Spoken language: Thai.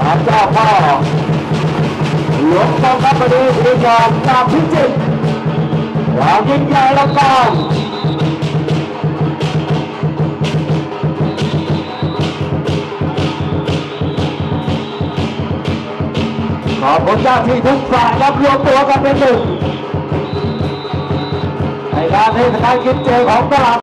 พระเจ้าพ่อหลวงพ่อพระบดีพระรอมาพิจิตรความยิ่งใหญ่ละกัรขอบคุณเจ้าที่ทุกฝ่ายรับรวมตัวกันเป็นหนึ่งในการเทศกาลกินเจของตลาด